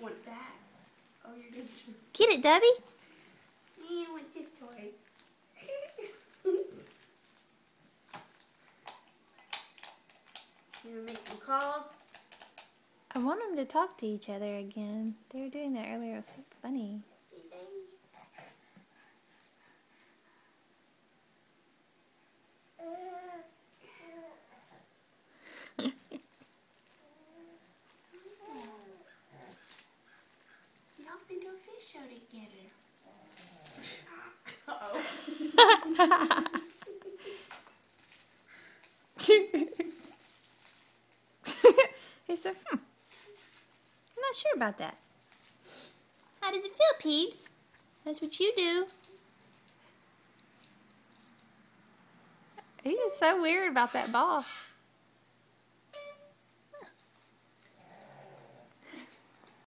want that. Oh, you're gonna. Get it, Debbie. Yeah, I want this toy. you gonna make some calls? I want them to talk to each other again. They were doing that earlier. It was so funny. A fish show together. Uh-oh. he said, hmm. I'm not sure about that. How does it feel, peeps? That's what you do. He is so weird about that ball.